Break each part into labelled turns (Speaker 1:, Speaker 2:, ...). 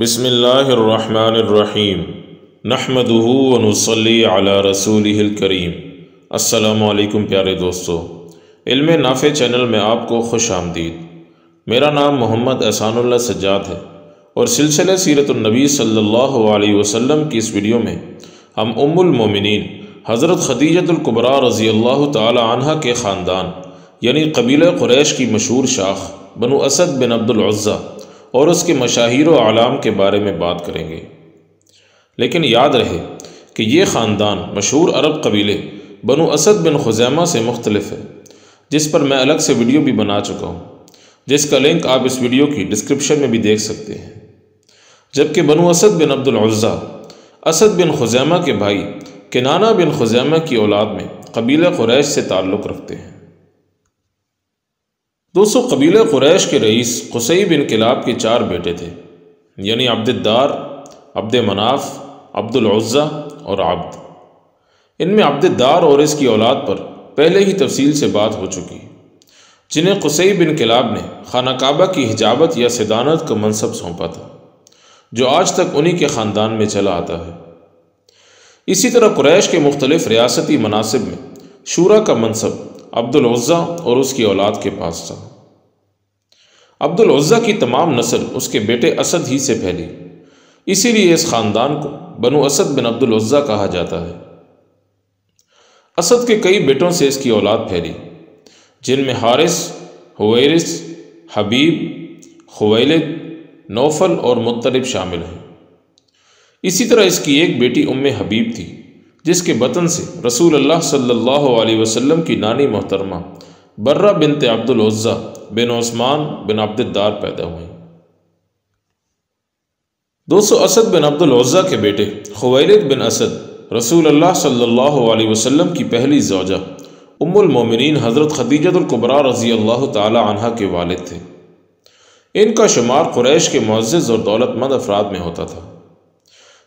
Speaker 1: बिसमीम नहमदहू वनसली अला रसूल करीम। अस्सलाम प्यारे दोस्तों। इल्म नाफ़े चैनल में आपको खुश आमदीद। मेरा नाम मोहम्मद एहसानुल्लाह सज्जाद है और सिलसिले सीरतुलनबी सल्लल्लाहु अलैहि वसल्लम की इस वीडियो में हम उम्मुलमोमिनीन हज़रत ख़दीजतुल्कुबरा रज़ी अल्लाह तहा के ख़ानदान, यानी कबील क़ुरैश की मशहूर शाख बनु असद बिन अब्दुल्ज़ा और उसके मशाहिर आलाम के बारे में बात करेंगे। लेकिन याद रहे कि ये ख़ानदान मशहूर अरब कबीले बनु असद बिन खुजैमा से मुख्तलफ है, जिस पर मैं अलग से वीडियो भी बना चुका हूँ, जिसका लिंक आप इस वीडियो की डिस्क्रिप्शन में भी देख सकते हैं। जबकि बनु असद बिन अब्दुल्ज़ा असद बिन खुजैमा के भाई किनाना बिन खुजैमा की औलाद में कबीला क़ुरैश से ताल्लुक़ रखते हैं। दोस्तों कबीले क़ुरैश के रईस कुसई बिन किलाब के चार बेटे थे, यानी अब्दुद्दार अब्द मनाफ अब्दुल्ज़ा और आब्द। इनमें अब्दुद्दार और इसकी औलाद पर पहले ही तफसील से बात हो चुकी जिन्हें कुसई बिन किलाब ने खाना काबा की हिजाबत या सिदानत का मनसब सौंपा था, जो आज तक उन्हीं के ख़ानदान में चला आता है। इसी तरह कुरैश के मुख्तलिफ़ रियासती मनासिब में शूरा का मनसब अब्दुल्ज़ा और उसकी औलाद के पास था। अब्दुल्ज़ा की तमाम नस्ल उसके बेटे असद ही से फैली। इसीलिए इस ख़ानदान को बनु असद बिन अब्दुल्ज़ा कहा जाता है। असद के कई बेटों से इसकी औलाद फैली, जिनमें हारिस, हुवैरिस, हबीब, खुवैलिद, नौफल और मुतलब शामिल हैं। इसी तरह इसकी एक बेटी उम्म हबीब थी। जिसके बतन से रसूल अल्लाह सल्लल्लाहु अलैहि वसल्लम की नानी मोहतरमा बर्रा बिनत अब्दुल्ज़ा बिन ओस्मान बिन अब्दुद्दार पैदा हुई। दोस्तों, असद बिन अब्दुल्ज़ा के बेटे खवैलिद बिन असद रसूल अल्लाह सल्लल्लाहु अलैहि वसल्लम की पहली जौजा उम्मुलमोमिनीन हज़रत खदीजतुल्कुबरा रज़ी अल्लाह तहा के वालिद थे। इनका शुमार क़ुरैश के मुआज़ और दौलतमंद अफराद में होता था।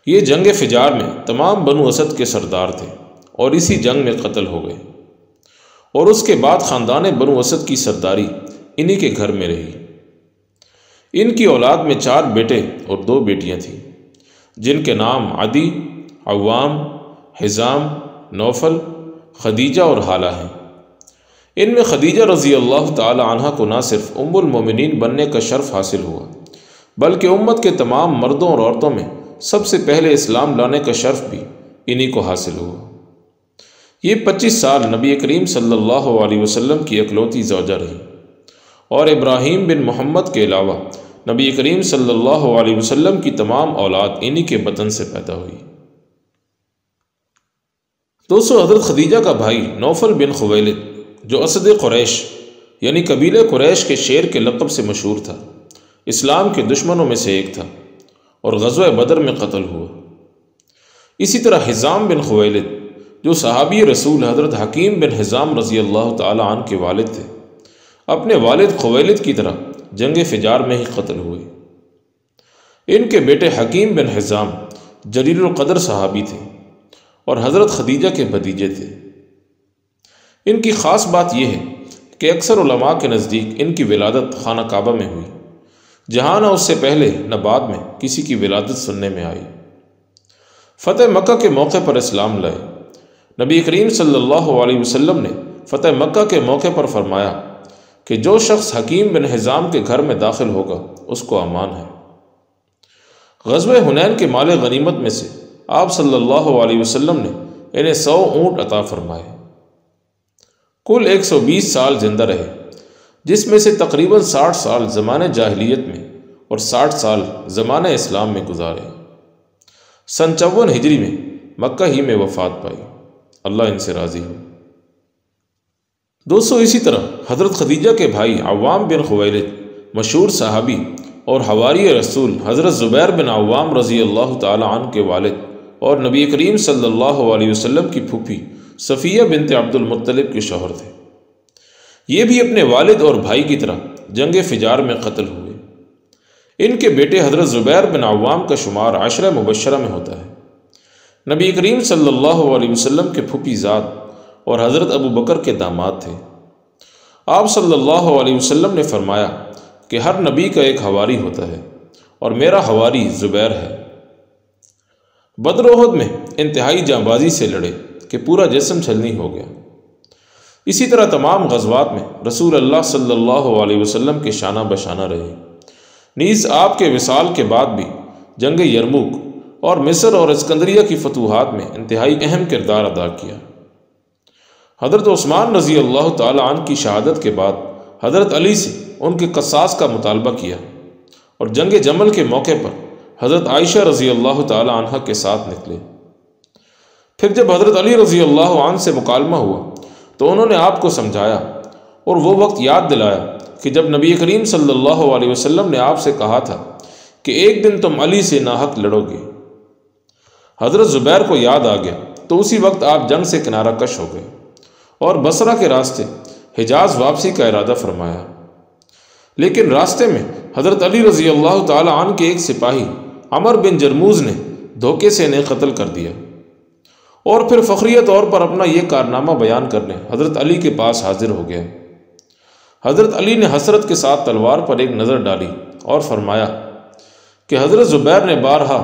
Speaker 1: ये जंग फ़िजार में तमाम बनु असद के सरदार थे और इसी जंग में कत्ल हो गए। और उसके बाद ख़ानदान बनु असद की सरदारी इन्हीं के घर में रही। इनकी औलाद में चार बेटे और दो बेटियाँ थीं, जिनके नाम आदि अवाम हिज़ाम, नौफल, खदीजा और हाला हैं। इनमें खदीजा रज़ी अल्लाह तह को ना सिर्फ़ उम्मुलमोमिनीन बनने का शर्फ हासिल हुआ, बल्कि उम्मत के तमाम मर्दों और औरतों में सबसे पहले इस्लाम लाने का शर्फ भी इन्हीं को हासिल हुआ। ये पच्चीस साल नबी करीम सल्लल्लाहु अलैहि वसल्लम की अकलौती जौजा रही। और इब्राहीम बिन मोहम्मद के अलावा नबी करीम सल्लल्लाहु अलैहि वसल्लम की तमाम औलाद इन्हीं के बतन से पैदा हुई। दोस्तों, हज़रत खदीजा का भाई नौफल बिन खवैलिद, जो असद क़ुरैश, यानी कबीले क़ुरैश के शेर के लकब से मशहूर था, इस्लाम के दुश्मनों में से एक था। और गज़व बदर में कत्ल हुआ। इसी तरह हिज़ाम बिन खवैलिद, जो सहाबी रसूल हज़रत हकीम बिन हिज़ाम रज़ी अल्लाह तन के वालिद थे, अपने वालिद खवैलिद की तरह जंग फ़िजार में ही कत्ल हुए। इनके बेटे हकीम बिन हिज़ाम जलीलक़दर सहाबी थे और हज़रत खदीजा के भतीजे थे। इनकी ख़ास बात यह है कि अक्सर के नज़दीक इनकी विलादत खाना काबा में हुई। जहाँ न उससे पहले, न बाद में किसी की विलादत सुनने में आई। फ़तेह मक्का के मौके पर इस्लाम लाए। नबी करीम सल्लल्लाहु अलैहि वसल्लम ने फ़तेह मक्का के मौके पर फरमाया कि जो शख्स हकीम बिन हिज़ाम के घर में दाखिल होगा, उसको अमान है। गजब हुनैन के माल गनीमत में से आप सल्लल्लाहु अलैहि वसल्लम ने इन्हें सौ ऊँट अता फरमाए। कुल 120 साल ज़िंदा रहे। जिसमें से तकरीबन 60 साल ज़माने जाहिलियत में और 60 साल ज़माने इस्लाम में गुजारे। सन चौवन हिजरी में मक्का ही में वफात पाई। अल्लाह इनसे राज़ी हो। दोस्तों, इसी तरह हज़रत खदीजा के भाई अवाम बिन खवैलिद, मशहूर साहबी और हवारी रसूल हज़रत ज़ुबैर बिन अवाम रज़ी अल्लाह तन के वालिद और नबी करीम सल्लल्लाहु अलैहि की फूफी सफ़िया बिनत अब्दुलमतलब के शोहर थे। ये भी अपने वालिद और भाई की तरह जंग फ़िजार में कत्ल हुए। इनके बेटे हज़रत ज़ुबैर बिन अवाम का शुमार आशरा मुबशरा में होता है। नबी करीम सल्लल्लाहु अलैहि वसल्लम के फूफी ज़ात और हज़रत अबू बकर के दामाद थे। आप सल्लल्लाहु अलैहि वसल्लम ने फरमाया कि हर नबी का एक हवारी होता है और मेरा हवारी ज़ुबैर है। बदरोहद में इंतहाई जाँबाजी से लड़े कि पूरा जिसम छलनी हो गया। इसी तरह तमाम गजबात में रसूल अल्लाह सल्लल्लाहु अलैहि वसल्लम के शाना बशाना रहे। नीज़ आपके विसाल के बाद भी जंग यरमुक और मिस्र और इसकंदरिया की फतूहत में इंतहाई अहम किरदार अदा किया। हज़रत उस्मान रज़ी अल्लाह तन की शहादत के बाद हज़रत अली से उनके कसास का मुतालबा किया और जंग जमल के मौके पर हज़रत आयशा रज़ी अल्लाह तह के साथ निकले। फिर जब हज़रत अली रज़ी अल्लाह से मुकालमा हुआ तो उन्होंने आपको समझाया और वो वक्त याद दिलाया कि जब नबी करीम सल्लल्लाहु अलैहि वसल्लम ने आपसे कहा था कि एक दिन तुम अली से नाहक लड़ोगे। हज़रत ज़ुबैर को याद आ गया तो उसी वक्त आप जंग से किनारा कश हो गए और बसरा के रास्ते हिजाज वापसी का इरादा फरमाया। लेकिन रास्ते में हज़रत अली रज़ी अल्लाह तन के एक सिपाही अमर बिन जरमूज़ ने धोखे से इन्हें कत्ल कर दिया। और फिर फ़खरिया तौर पर अपना यह कारनामा बयान करने हज़रत अली के पास हाजिर हो गया। हज़रत अली ने हसरत के साथ तलवार पर एक नज़र डाली और फरमाया कि हज़रत ज़ुबैर ने बारहा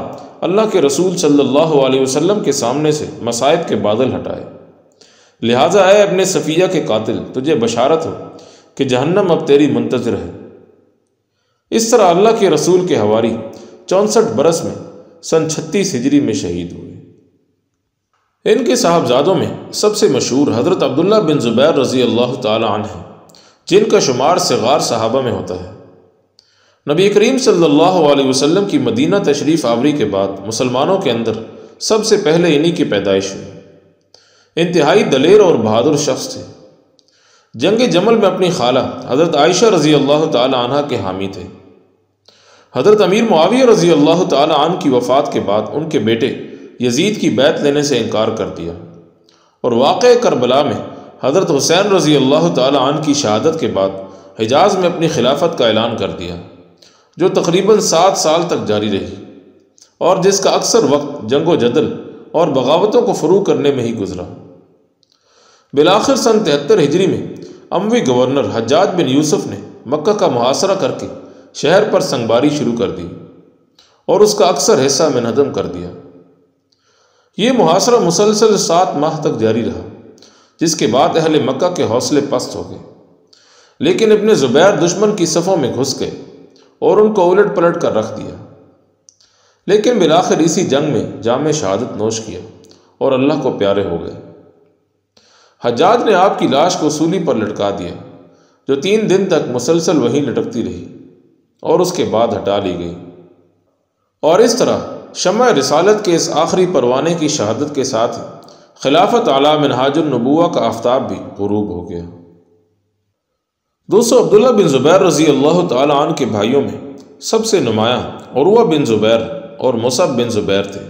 Speaker 1: अल्लाह के रसूल सल्लल्लाहु अलैहि वसल्लम के सामने से मसायब के बादल हटाए। लिहाजा आए अपने सफ़िया के कातिल, तुझे बशारत हो कि जहन्नम अब तेरी मुंतजर है। इस तरह अल्लाह के रसूल के हवारी चौंसठ बरस में सन छत्तीस हिजरी में शहीद हुए। इनके साहबजादों में सबसे मशहूर हज़रत अब्दुल्ला बिन ज़ुबैर रज़ी अल्लाह तन है जिनका शुमार सगार साहबा में होता है। नबी करीम सल्लल्लाहु अलैहि वसल्लम की मदीना तशरीफ़ आवरी के बाद मुसलमानों के अंदर सबसे पहले इन्हीं की पैदाइश हुई। इंतहाई दलेर और बहादुर शख्स थे। जंग जमल में अपनी खाला हज़रत आयशा रज़ी अल्लाह तह के हामी थे। हज़रत अमीर मुआविया रज़ी अल्लाह तन की वफ़ात के बाद उनके बेटे यजीद की बैत लेने से इनकार कर दिया। और वाक़ करबला में हज़रत हुसैन रज़ी अल्लाह तन की शहादत के बाद हिजाज़ में अपनी खिलाफत का ऐलान कर दिया, जो तकरीबन सात साल तक जारी रही और जिसका अक्सर वक्त जंगो जदल और बगावतों को फ़रू करने में ही गुजरा। बिलाखिर सन तिहत्तर हिजरी में अमवी गवर्नर हजाज बिन यूसुफ ने मक्का का मुहासरा करके शहर पर संगबारी शुरू कर दी और उसका अक्सर हिस्सा मनहदम कर दिया। ये मुहासरा मुसलसल सात माह तक जारी रहा, जिसके बाद अहल मक्का के हौसले पस्त हो गए। लेकिन अपने ज़ुबैर दुश्मन की सफ़ों में घुस गए और उनको उलट पलट कर रख दिया। लेकिन बिलाखिर इसी जंग में जाम शहादत नोश किया और अल्लाह को प्यारे हो गए। हजाज ने आपकी लाश को सूली पर लटका दिया, जो तीन दिन तक मुसलसल वहीं लटकती रही और उसके बाद हटा ली गई। और इस तरह शम रिसालत के इस आखिरी परवाने की शहादत के साथ खिलाफत आला मिनहाजुलनबुआ का आफ्ताब भी गरूब हो गया। दोस्तों, अब्दुल्ला बिन ज़ुबैर रज़ी अल्लाह तन के भाइयों में सबसे नुमाया उर्वा बिन ज़ुबैर और मुसब बिन ज़ुबैर थे।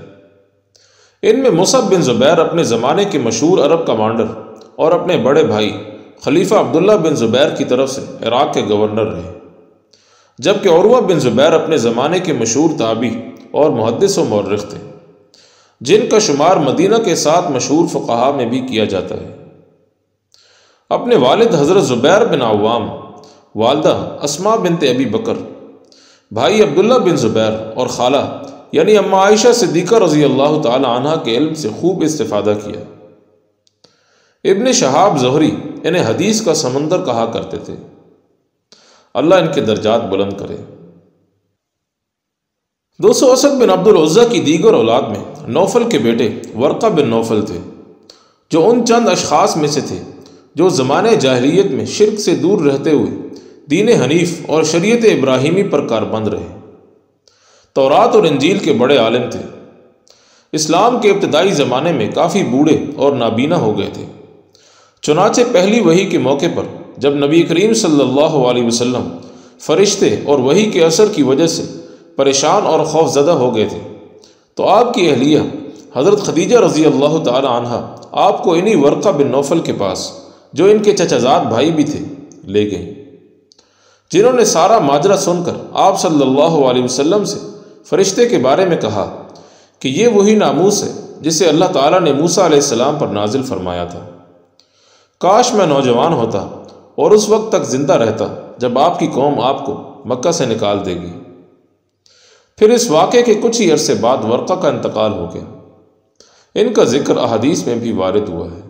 Speaker 1: इनमें मुसब बिन ज़ुबैर अपने ज़माने के मशहूर अरब कमांडर और अपने बड़े भाई खलीफा अब्दुल्ला बिन ज़ुबैर की तरफ़ से इराक़ के गवर्नर रहे। जबकि औरवा बिन ज़ुबैर अपने ज़माने के मशहूर ताबी और मुहदस व मौरख थे, जिनका शुमार मदीना के साथ मशहूर फ़ुकहा में भी किया जाता है। अपने वालिद हज़रत ज़ुबैर बिन अवाम वालदा असमा बिनत अबी बकर, भाई अब्दुल्ला बिन ज़ुबैर और खाला, यानी अम्मा आयशा सिद्दीक़ा रज़ी अल्लाह तह के इल्म से खूब इस्तेफादा किया। इबन शहाब जहरी इन्हें हदीस का समंदर कहा करते थे। अल्लाह इनके दर्जात बुलंद करे। दोस्तों असद बिन अब्दुल उज़्ज़ा की दीगर औलाद में नौफल के बेटे वर्का बिन नौफल थे, जो उन चंद अशखास में से थे, जो ज़माने जाहलीत में शिरक से दूर रहते हुए दीन हनीफ और शरीयत इब्राहिमी पर कारबंद रहे। तौरात और इंजील के बड़े आलम थे। इस्लाम के इब्तदाई ज़माने में काफ़ी बूढ़े और नाबीना हो गए थे। चुनाचे पहली वही के मौके पर जब नबी करीम सल्लल्लाहु अलैहि वसल्लम फरिश्ते और वही के असर की वजह से परेशान और खौफजदा हो गए थे। तो आपकी अहलिया, हज़रत खदीजा रज़ी अल्लाह तहा आपको इन्हीं वर्क़ा बिन नौफल के पास, जो इनके चचाजाद भाई भी थे, ले गई। जिन्होंने सारा माजरा सुनकर आप सल्लल्लाहु अलैहि वसल्लम से फरिश्ते के बारे में कहा कि ये वही नामूस है, जिसे अल्लाह ताला ने मूसा सलाम पर नाजिल फरमाया था। काश मैं नौजवान होता और उस वक्त तक ज़िंदा रहता, जब आपकी कौम आपको मक्का से निकाल देगी। फिर इस वाक़े के कुछ ही अरसे बाद वर्क़ा का इंतकाल हो गया। इनका ज़िक्र अहदीस में भी वारद हुआ है।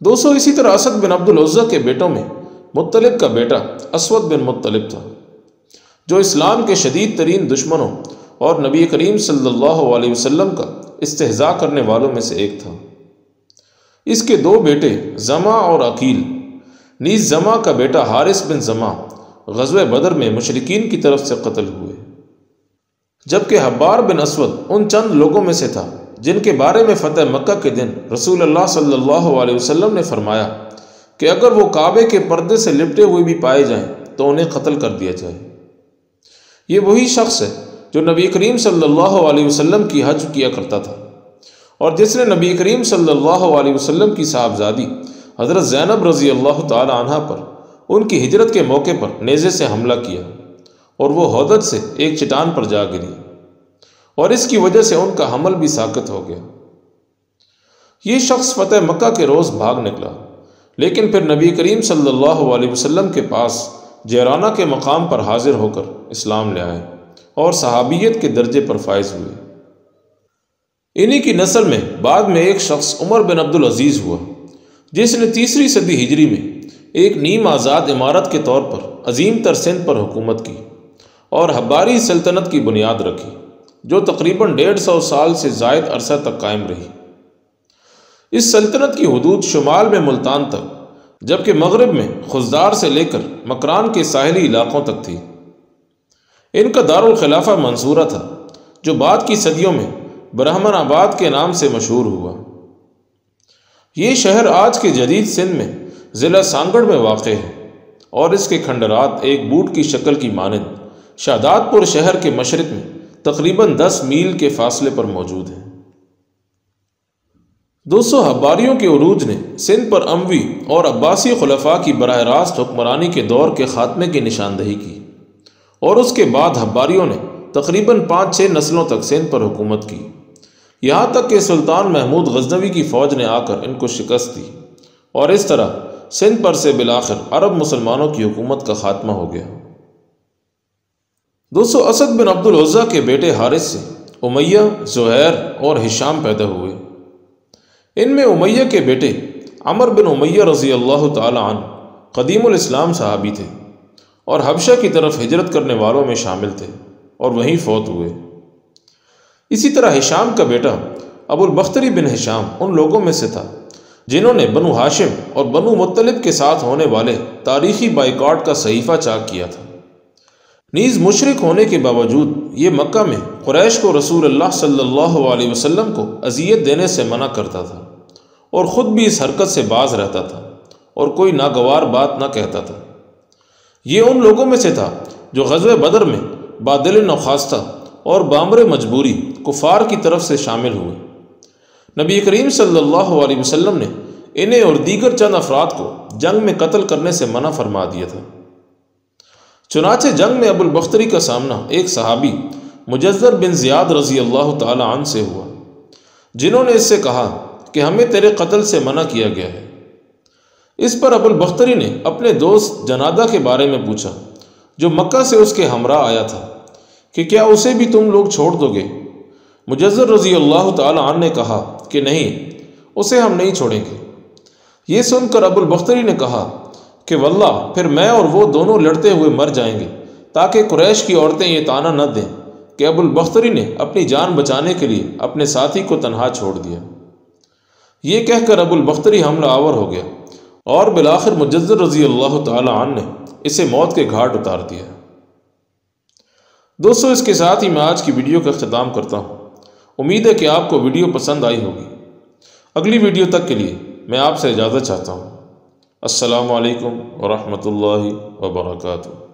Speaker 1: दोस्तों, इसी तरह असद बिन अब्दुल उज़्ज़ा के बेटों में मुत्तलिब का बेटा असवद बिन मुत्तलिब था, जो इस्लाम के शदीद तरीन दुश्मनों और नबी करीम सल्लल्लाहु अलैहि वसल्लम का इस्तेजा करने वालों में से एक था। इसके दो बेटे जमा और अकील। नीज जमा का बेटा हारिस बिन जमा गजब बदर में मशरकिन की तरफ़ से कत्ल हुए। जबकि हब्बार बिन असवद उन चंद लोगों में से था, जिनके बारे में फ़तेह मक्का के दिन रसूल अल्लाह सल्लल्लाहु अलैहि वसल्लम ने फरमाया कि अगर वो काबे के पर्दे से लिपटे हुए भी पाए जाएँ तो उन्हें कत्ल कर दिया जाए। ये वही शख्स है जो नबी करीम सल्लल्लाहु अलैहि वसल्लम की हज किया करता था और जिसने नबी करीम सल्लल्लाहु अलैहि की साहबजादी हज़रत ज़ैनब रज़ी अल्लाह तह पर उनकी हिजरत के मौके पर नेज़े से हमला किया और वो हदत से एक चटान पर जा गिरी और इसकी वजह से उनका हमल भी साकत हो गया। ये शख्स फ़तेह मक्का के रोज़ भाग निकला, लेकिन फिर नबी करीम सल्लल्लाहु अलैहि वसल्लम के पास जयराना के मकाम पर हाजिर होकर इस्लाम ले आए और सहाबियत के दर्जे पर फायज हुए। इन्हीं की नस्ल में बाद में एक शख्स उमर बिन अब्दुल अज़ीज़ हुआ, जिसने तीसरी सदी हिजरी में एक नीम आज़ाद इमारत के तौर पर अजीम तर सिंध पर हुकूमत की और हब्बारी सल्तनत की बुनियाद रखी, जो तकरीबन डेढ़ सौ साल से जायद अरसा तक कायम रही। इस सल्तनत की हदूद शुमाल में मुल्तान तक, जबकि मगरब में खुजदार से लेकर मकरान के साहली इलाकों तक थी। इनका दारुल खिलाफा मंसूरा था, जो बाद की सदियों में ब्राह्मण आबाद के नाम से मशहूर हुआ। ये शहर आज के जदीद सिंध में ज़िला सांगड़ में वाक़ है और इसके खंडरात एक बूट की शक्ल की मानद शादातपुर शहर के मशरक़ में तकरीबन दस मील के फासले पर मौजूद हैं। दोस्तों हब्बारियों के अरूज ने सिंध पर अमवी और अब्बासी खलफा की बरह रास्त हुक्मरानी के दौर के ख़ात्मे की निशानदही की और उसके बाद हब्बारियों ने तकरीबन पाँच छः नस्लों तक सिंध पर हुकूमत की। यहाँ तक कि सुल्तान महमूद गजनवी की फ़ौज ने आकर इनको शिकस्त दी और इस तरह सिंध पर से बिलाखिर अरब मुसलमानों की हुकूमत का खात्मा हो गया। दोस्तों, असद बिन अब्दुल उज़्ज़ा के बेटे हारिस से उमैया, जहैर और हिशाम पैदा हुए। इनमें उमैया के बेटे अमर बिन उमैया रज़ी अल्लाह तन इस्लाम सहाबी थे और हबशा की तरफ़ हिजरत करने वालों में शामिल थे और वहीं फौत हुए। इसी तरह हिशाम का बेटा अबुल बख्तरी बिन हिशाम उन लोगों में से था। जिन्होंने बनु हाशिम और बनु मुतलिब के साथ होने वाले तारीखी बाइकाट का सहीफ़ा चाक किया था। नीज़ मुशरक होने के बावजूद ये मक्का में क़ुरैश को रसूल अल्लाह सल्लल्लाहु अलैहि वसल्लम को अजियत देने से मना करता था और ख़ुद भी इस हरकत से बाज रहता था और कोई नागवार बात ना कहता था। ये उन लोगों में से था जो गजब बदर में बादल नखास्ता और बामर मजबूरी कुफार की तरफ़ से शामिल हुए। नबी करीम सल्लल्लाहु अलैहि वसल्लम ने इन्हें और दीगर चंद अफराद को जंग में कत्ल करने से मना फरमा दिया था। चुनाचे जंग में अबुल बख्तरी का सामना एक सहाबी मुजज़र बिन ज़ियाद रज़ी अल्लाह तन से हुआ, जिन्होंने इससे कहा कि हमें तेरे कत्ल से मना किया गया है। इस पर अबुल बख्तरी ने अपने दोस्त जनादा के बारे में पूछा, जो मक्का से उसके हमरा आया था, कि क्या उसे भी तुम लोग छोड़ दोगे? मुजज़र रज़ी अल्लाह तन ने कहा कि नहीं, उसे हम नहीं छोड़ेंगे। ये सुनकर अबुल बख्तरी ने कहा कि वल्ला फिर मैं और वो दोनों लड़ते हुए मर जाएँगे, ताकि कुरैश की औरतें ये ताना न दें कि अबुल बख्तरी ने अपनी जान बचाने के लिए अपने साथी को तनहा छोड़ दिया। ये कहकर अबुल बख्तरी हमला आवर हो गया और बिलाखिर मुजज़र रज़ी अल्लाह तन ने इसे मौत के घाट उतार दिया। दोस्तों, इसके साथ ही मैं आज की वीडियो का अख्ताम करता हूँ। उम्मीद है कि आपको वीडियो पसंद आई होगी। अगली वीडियो तक के लिए मैं आपसे इजाज़त चाहता हूँ। असलकम वरहमल वर्का